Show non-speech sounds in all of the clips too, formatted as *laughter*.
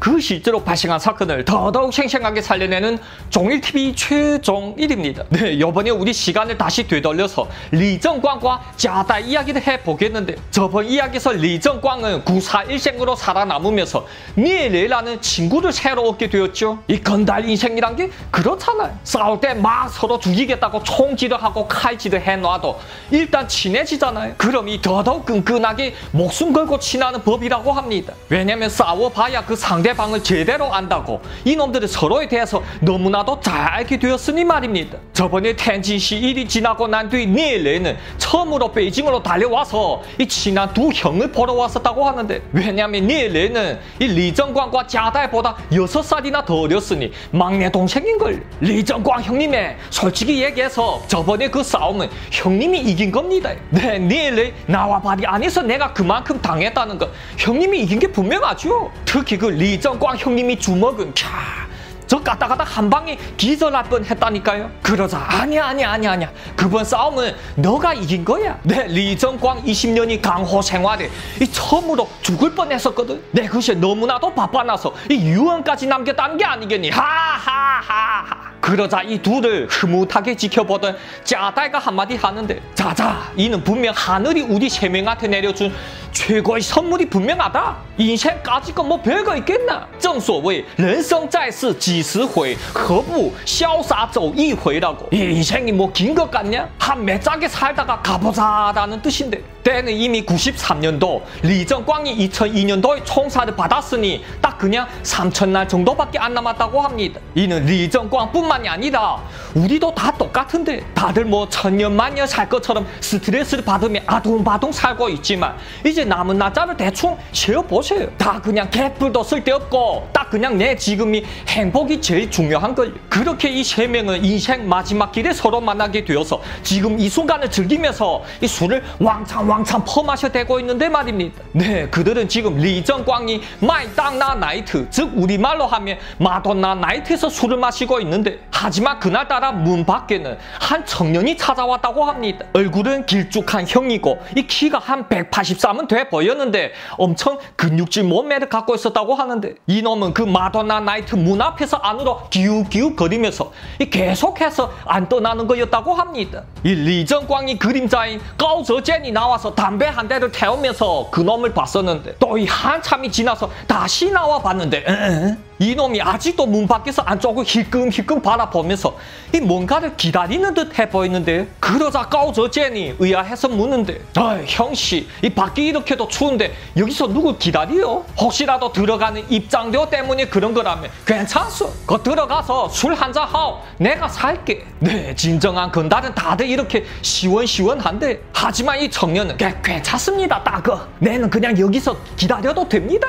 그 실제로 발생한 사건을 더더욱 생생하게 살려내는 종일TV 최종일입니다. 네, 이번에 우리 시간을 다시 되돌려서 리정광과 자다 이야기를 해보겠는데 저번 이야기에서 리정광은 구사일생으로 살아남으면서 니엘레라는 친구를 새로 얻게 되었죠. 이 건달 인생이란 게 그렇잖아요. 싸울 때 막 서로 죽이겠다고 총질을 하고 칼질을 해놔도 일단 친해지잖아요. 그럼 이 더더욱 끈끈하게 목숨 걸고 친하는 법이라고 합니다. 왜냐면 싸워봐야 그 상대 방을 제대로 안다고 이놈들은 서로에 대해서 너무나도 잘 알게 되었으니 말입니다. 저번에 텐진시 일이 지나고 난 뒤 니엘레는 처음으로 베이징으로 달려와서 이 친한 두 형을 보러 왔었다고 하는데 왜냐면 니엘레는 이 리정광과 자달보다 여섯 살이나 더 어렸으니 막내 동생인걸. 리정광 형님의 솔직히 얘기해서 저번에 그 싸움은 형님이 이긴 겁니다. 네, 니엘레 나와 발이 안에서 내가 그만큼 당했다는 거 형님이 이긴 게 분명하죠. 특히 그 리 정광 형님이 주먹은 캬. 저 까딱 한 방에 기절할 뻔 했다니까요. 그러자 아니야 아니야 아니야 아니야. 그번 싸움은 너가 이긴 거야. 내 리정광 20년이 강호 생활에 이 처음으로 죽을 뻔했었거든. 내 그새 너무나도 바빠나서 이 유언까지 남겼다는 게 아니겠니? 하하하하. 그러자 이 둘을 흐뭇하게 지켜보던 짜달가 한마디 하는데 자자 이는 분명 하늘이 우리 세 명한테 내려준 최고의 선물이 분명하다. 인생까지 건뭐 별거 있겠나? 正所谓人生在世几十回，何不潇洒走一回라고. 인생이 뭐 긴 것 같냐? 한 몇 짝에 살다가 가보자라는 뜻인데. 때는 이미 93년도 리정광이 2002년도에 총사를 받았으니 딱 그냥 3천날 정도밖에 안 남았다고 합니다. 이는 리정광뿐만이 아니라 우리도 다 똑같은데 다들 뭐 천년 만년 살 것처럼 스트레스를 받으며 아둥바둥 살고 있지만 이제 남은 날짜를 대충 세어보세요. 다 그냥 개뿔도 쓸데없고 딱 그냥 내 지금이 행복이 제일 중요한 걸. 그렇게 이 세 명은 인생 마지막 길에 서로 만나게 되어서 지금 이 순간을 즐기면서 이 술을 왕창 왕창 퍼마셔 대고 있는데 말입니다. 네, 그들은 지금 리정광이 마이 땅나 나이트, 즉 우리말로 하면 마돈나 나이트에서 술을 마시고 있는데 하지만 그날따라 문 밖에는 한 청년이 찾아왔다고 합니다. 얼굴은 길쭉한 형이고 이 키가 한 183은 돼 보였는데 엄청 근육질 몸매를 갖고 있었다고 하는데 이놈은 그 마돈나 나이트 문 앞에서 안으로 기웃기웃 거리면서 계속해서 안 떠나는 거였다고 합니다. 이 리정광이 그림자인 까우저젠이 나와서 담배 한 대를 태우면서 그놈을 봤었는데 또 이 한참이 지나서 다시 나와 봤는데 에? 이놈이 아직도 문 밖에서 안쪽을 힐끔힐끔 바라보면서 이 뭔가를 기다리는 듯 해 보이는데 그러자 까우저젠이 의아해서 묻는데 아 형씨 이 밖이 이렇게도 추운데 여기서 누굴 기다려? 혹시라도 들어가는 입장료 때문에 그런 거라면 괜찮소. 거 들어가서 술 한잔 하오. 내가 살게 네 진정한 건달은 다들 이렇게 시원시원한데 하지만 이 청년은 괜찮습니다 따거. 내는 그냥 여기서 기다려도 됩니다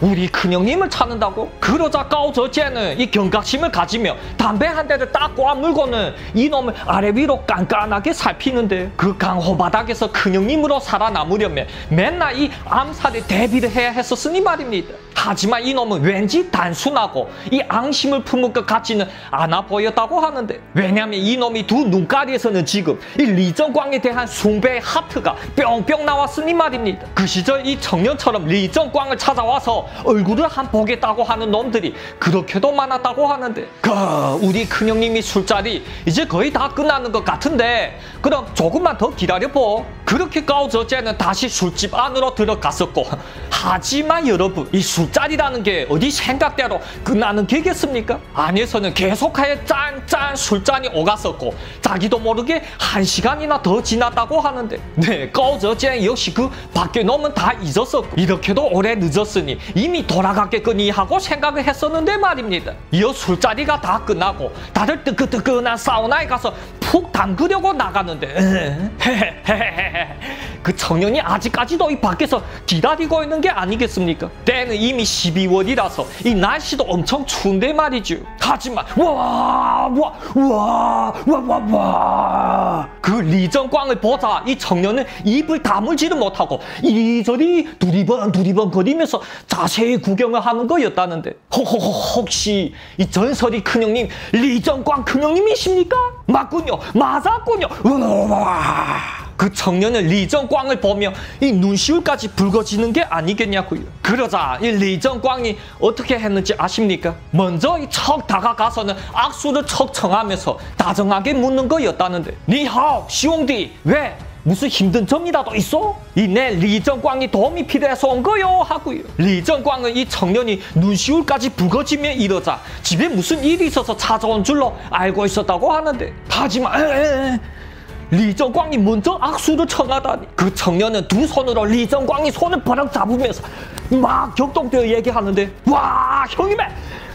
우리 큰형님을 찾는다고? 그러자 까오저제는 이 경각심을 가지며 담배 한 대를 딱 꼬아물고는 이놈을 아래 위로 깐깐하게 살피는데 그 강 호 바닥에서 큰형님으로 살아남으려면 맨날 이 암살에 대비를 해야 했었으니 말입니다. 하지만 이놈은 왠지 단순하고 이 앙심을 품은 것 같지는 않아 보였다고 하는데 왜냐면 이놈이 두 눈가리에서는 지금 이 리정광에 대한 숭배의 하트가 뿅뿅 나왔으니 말입니다. 그 시절 이 청년처럼 리정광을 찾아와서 얼굴을 한 보겠다고 하는 놈들이 그렇게도 많았다고 하는데 그 우리 큰형님이 술자리 이제 거의 다 끝나는 것 같은데 그럼 조금만 더 기다려보 그렇게 까우저제는 다시 술집 안으로 들어갔었고 하지만 여러분 이 술자리라는 게 어디 생각대로 끝나는 게겠습니까? 안에서는 계속하여 짠짠 술잔이 오갔었고 자기도 모르게 한 시간이나 더 지났다고 하는데 네 까우저제 역시 그 밖에 놈은 다 잊었었고 이렇게도 오래 늦었으니 이미 돌아갔겠거니 하고 생각을 했었는데 말입니다. 이어 술자리가 다 끝나고 다들 뜨끈뜨끈한 사우나에 가서 푹 담그려고 나가는데 그 청년이 아직까지도 이 밖에서 기다리고 있는 게 아니겠습니까? 때는 이미 12월이라서 이 날씨도 엄청 추운데 말이죠. 하지만 와와와와와와 그 리정광을 보자 이 청년은 입을 다물지를 못하고 이리저리 두리번 두리번 거리면서 자세히 구경을 하는 거였다는데 혹시 이 전설이 큰형님 리정광 큰형님이십니까? 맞군요 맞았군요. 그 청년은 리정광을 보며 이 눈시울까지 붉어지는 게 아니겠냐고요. 그러자 이 리정광이 어떻게 했는지 아십니까? 먼저 이척 다가가서는 악수를 척 청하면서 다정하게 묻는 거였다는데 니하오 시옹디 왜 무슨 힘든 점이라도 있어? 이내 리정광이 도움이 필요해서 온 거요 하고요. 리정광은 이 청년이 눈시울까지 붉어지며 이러자 집에 무슨 일이 있어서 찾아온 줄로 알고 있었다고 하는데 하지만. 리정광이 먼저 악수를 청하다니 그 청년은 두 손으로 리정광이 손을 버럭 잡으면서 막 격동되어 얘기하는데 와 형님의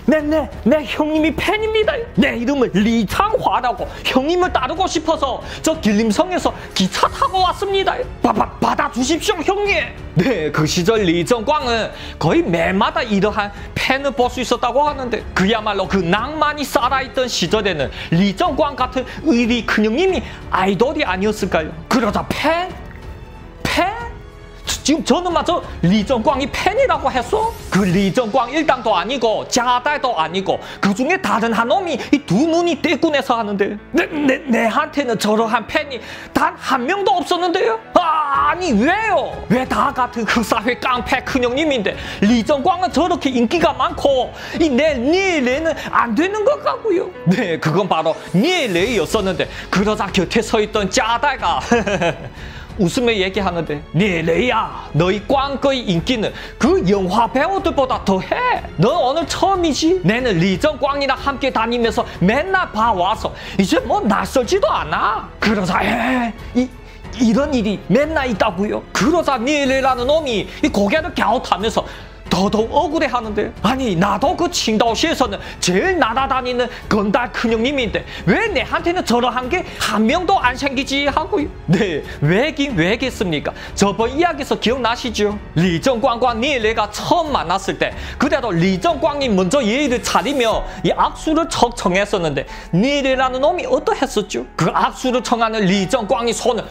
네네 내 형님이 팬입니다 내 이름은 리창화라고 형님을 따르고 싶어서 저 길림성에서 기차 타고 왔습니다 받아, 받아주십시오 형님 네 그 시절 리정광은 거의 매마다 이러한 팬을 볼 수 있었다고 하는데 그야말로 그 낭만이 살아있던 시절에는 리정광 같은 의리 큰 형님이 아이돌이 아니었을까요 그러자 팬? 팬? 지금 저는 마저 리정광이 팬이라고 했어? 그 리정광 일당도 아니고 자달도 아니고 그 중에 다른 한 놈이 이 두 눈이 떼군해서 하는데 내, 내, 내한테는 저러한 팬이 단 한 명도 없었는데요? 아, 아니 왜요? 왜 다 같은 흑사회 깡패 큰형님인데 리정광은 저렇게 인기가 많고 이내 니엘레는 안 되는 것 같고요 네 그건 바로 니엘레였었는데 그러자 곁에 서 있던 짜다가 *laughs* 웃으며 얘기하는데 네 레이야 너희 꽝거의 인기는 그 영화 배우들보다 더해. 너 오늘 처음이지? 내는 리정꽝이랑 함께 다니면서 맨날 봐와서 이제 뭐 낯설지도 않아. 그러자 에, 이, 이런 일이 맨날 있다고요? 그러자 니레라는 놈이 이 고개를 갸웃하면서 더더욱 억울해하는데. 아니 나도 그 칭다오시에서는 제일 날아다니는 건달 큰형님인데 왜 내한테는 저러한 게 한 명도 안 생기지 하고요 네 왜긴 왜겠습니까? 저번 이야기에서 기억나시죠? 리정광과 니엘레가 처음 만났을 때 그대로 리정광이 먼저 예의를 차리며 이 악수를 척 청했었는데 니엘레라는 놈이 어떠했었죠? 그 악수를 청하는 리정광이 손을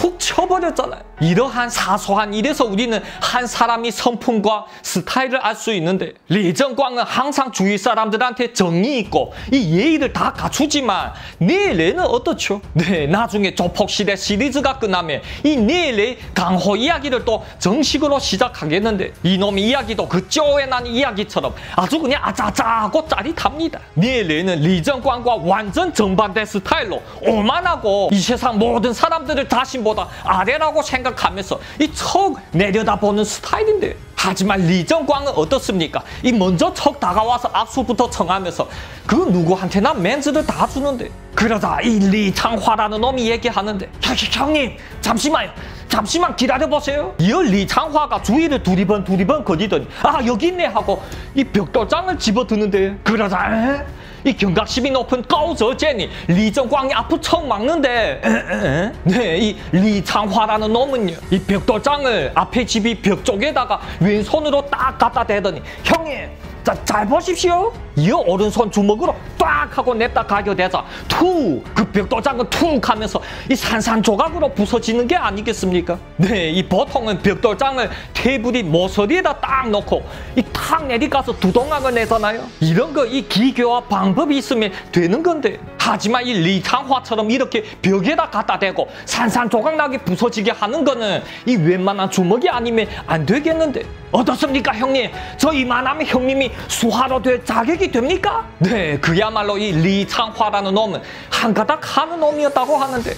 툭 쳐버렸잖아요. 이러한 사소한 일에서 우리는 한 사람이 성품과 스타일을 알 수 있는데 리정광은 항상 주위 사람들한테 정이 있고 이 예의를 다 갖추지만 니엘레는 어떻죠? 네, 나중에 조폭시대 시리즈가 끝나면 이 니엘레의 강호 이야기를 또 정식으로 시작하겠는데 이놈의 이야기도 그 쪼에난 이야기처럼 아주 그냥 아짜아짜하고 짜릿합니다. 니엘레는 리정광과 완전 정반대 스타일로 오만하고 이 세상 모든 사람들을 자신보다 아래라고 생각하면서 이 척 내려다보는 스타일인데 하지만 리정광은 어떻습니까? 이 먼저 척 다가와서 악수부터 청하면서 그 누구한테나 멘트를 다 주는데 그러다 이 리창화라는 놈이 얘기하는데 형, 형님 잠시만요 잠시만 기다려보세요 이 리창화가 주위를 두리번 두리번 거리더니 아 여기 있네 하고 이 벽돌장을 집어드는데 그러자 에? 이 경각심이 높은까우저젠이 리정광이 앞을 척 막는데? *clears throat* 네, 이 리창화라는 놈은요 이 벽돌장을 앞에 집이 벽 쪽에다가 왼손으로 딱 갖다 대더니 형님 자, 잘 보십시오. 이 오른손 주먹으로 딱 하고 냈다 가겨대자 툭! 그 벽돌장은 툭 하면서 이 산산조각으로 부서지는 게 아니겠습니까? 네, 이 보통은 벽돌장을 테이블이 모서리에다 딱 놓고 이 탁 내리가서 두동강을 내잖아요. 이런 거 이 기교와 방법이 있으면 되는 건데 하지만 이 리창화처럼 이렇게 벽에다 갖다 대고 산산조각 나게 부서지게 하는 거는 이 웬만한 주먹이 아니면 안 되겠는데 어떻습니까 형님? 저 이만하면 형님이 수하로 될 자격이 됩니까? 네, 그야 말로 이 리창화라는 놈은 한 가닥 하는 놈이었다고 하는데